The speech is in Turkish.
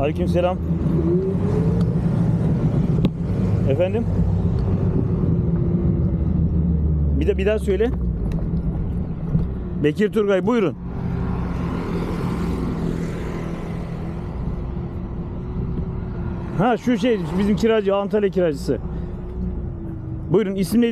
Aleykümselam. Efendim? Bir de bir daha söyle. Bekir Turgay buyurun. Ha şu şey bizim kiracı Antalya kiracısı. Buyurun isim neydi?